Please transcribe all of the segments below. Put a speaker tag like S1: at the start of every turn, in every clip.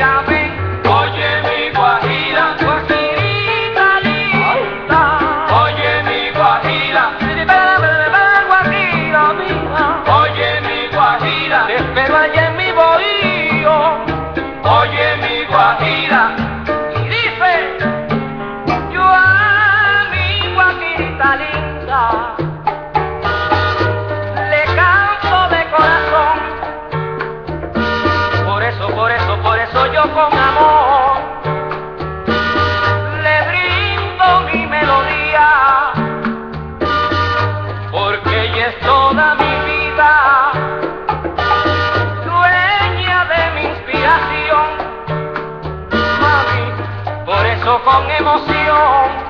S1: I'll be con amor. Le brindo mi melodía, porque ella es toda mi vida, dueña de mi inspiración. Mami, por eso con emoción.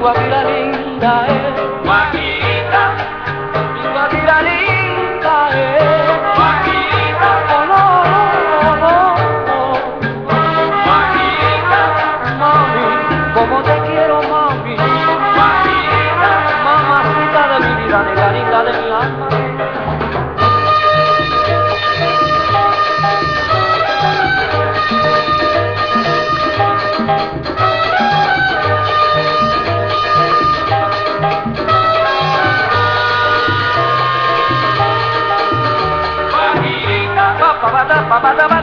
S1: Guajira linda, é Guajirita, mi guajira linda. 爸爸的妈